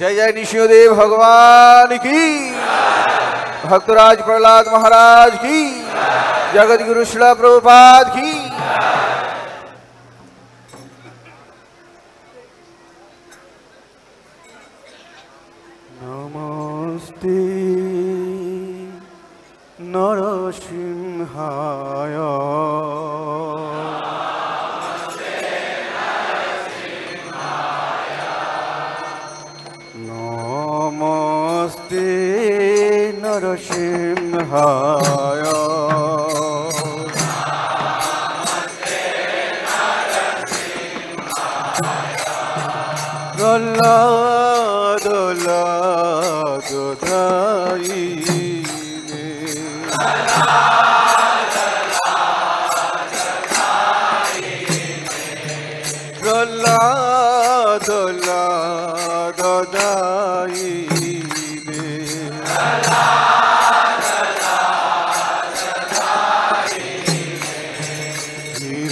जय जय निशिदेव भगवान की। भक्तराज प्रहलाद महाराज की। जगत गुरु शिला प्रभुपाद की। नमस्ते। नरसिंहाय নরসিংহায় প্রহ্লাদ লাদ দাইনে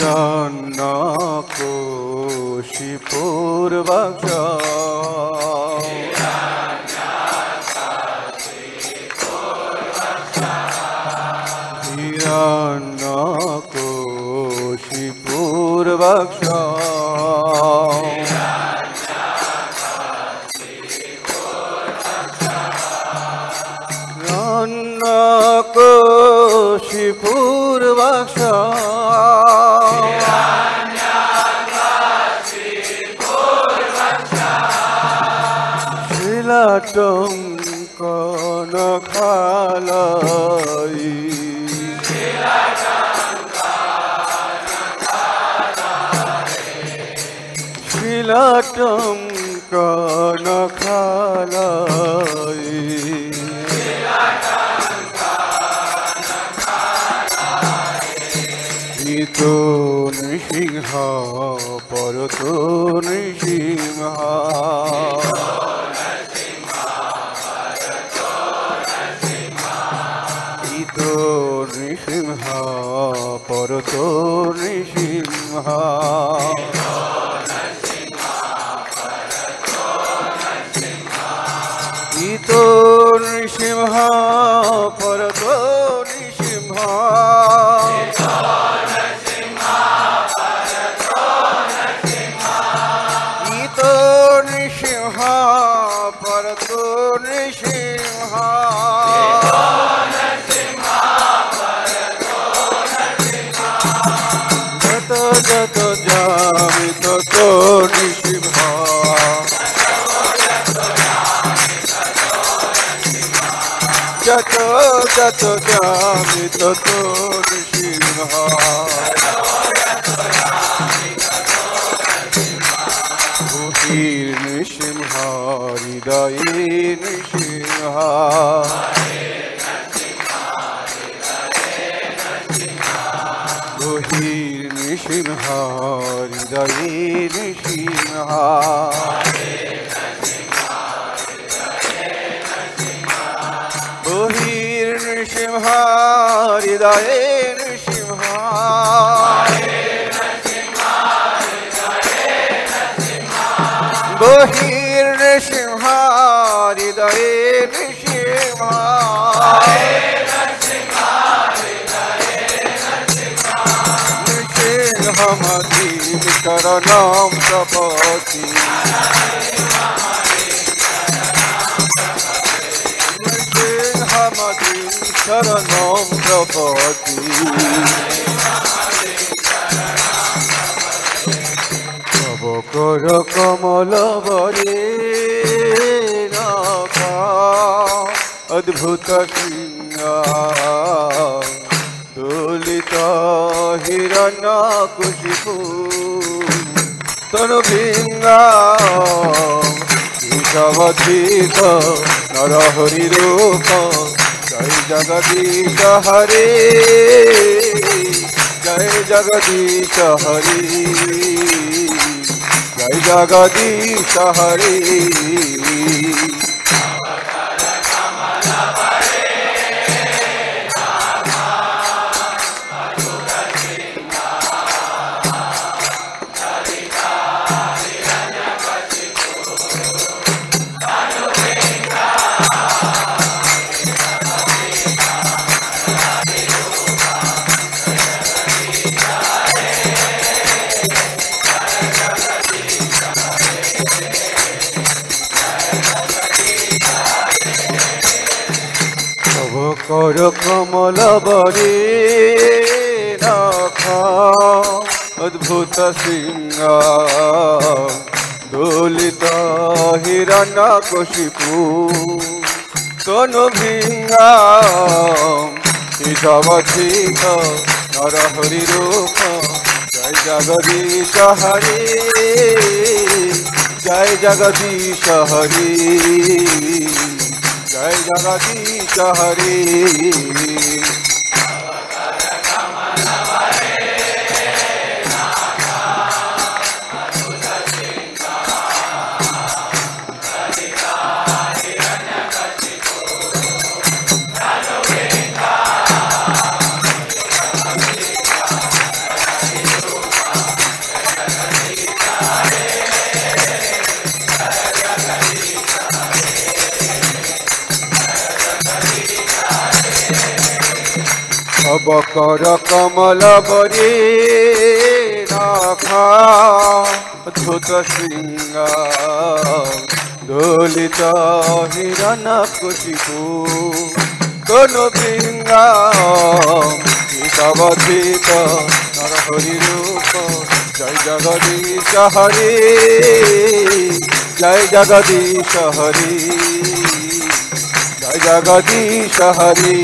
হিরণ্যকোশি পূর্বক। হিরণ্যকোশি পূর্বক। শিলাটং কন খালাই। শিলাটং কন খালাই। তো নৃসিংহ পরত নৃসিংহ পরত নৃসিংহ ইতো নৃসিংহ পরত নৃসিংহ যত যামি তত নৃসিংহ ভূতির নৃসিংহ হৃদয়ে নৃসিংহ বহির নৃসিংহ হৃদয়ে নৃসিংহ বহির নৃসিংহ হৃদয়ে নৃসিংহ নৃসিংহমতীম শরণম প্রপতি নৃসিংহমতীম শরণম প্রপতি কর কমল বরে অদ্ভুত দোলিত হিরণ্য কুশিপু তনু ভিঙ্গা বিষবধিত নরহরি রূপ, জয় জগদীশ হরে। জয় জগদীশ হরি। जगदीश हरी। কর কমল বরে নখ, অদ্ভুত সিংহ, দোলিত হিরণ্য কশিপু, তনু ভিঙ্গা হিসবচিত নরহরি রূপ, জয় জগদীশ হরি, জয় জগদীশ হরি, জয় জগদীশ हरि সব কর কমল বরে নখা ধুত সিংহ দোলিত হিরণ কুশিপু তনু বৃঙ্গ শিবধিত নরহরি রূপ। জয় জগদীশ হরি, জয় জগদীশ হরি, জয় জগদীশ হরি।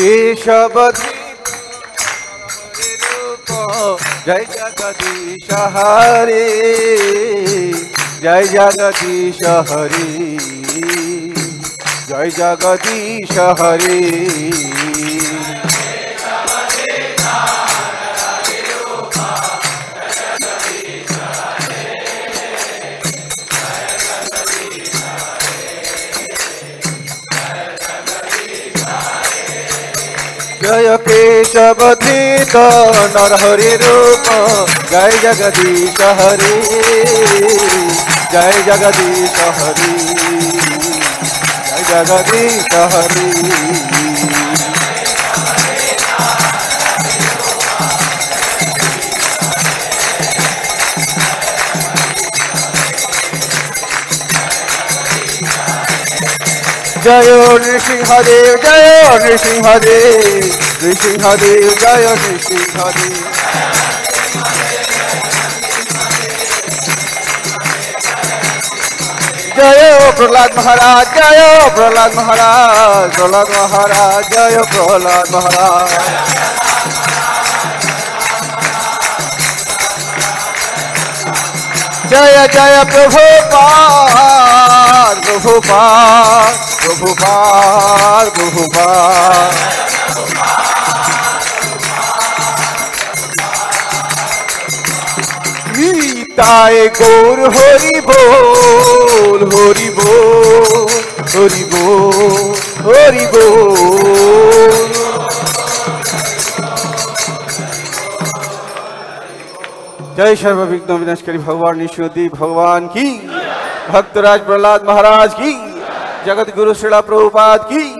কেশব জয় জগদীশ হরে জয় জগদীশ হরে জয় জগদীশ হরি। জয় কেশব ধৃত নরহরি রূপ জয় জগদীশ হরি জয় জগদীশ হরি জয় জগদীশ হরি जयो नृसिंहदेव जयो नृसिंहदेव नृसिंहदेव, जयो नृसिंहदेव। जय प्रहलाद महाराज, जय प्रहलाद महाराज प्रहलाद महाराज, जय प्रहलाद महाराज। जय जय प्रभु पा प्रभु पा बहुबार बहुबार गीताए गौर, हरि बोल हरि बोल हरि बोल हरि बोल। जय सर्व विघ्न विनाशकारी, भगवान निश्वती भगवान की। भक्तराज प्रहलाद महाराज की। जगत गुरु श्रीला प्रभुपाद की।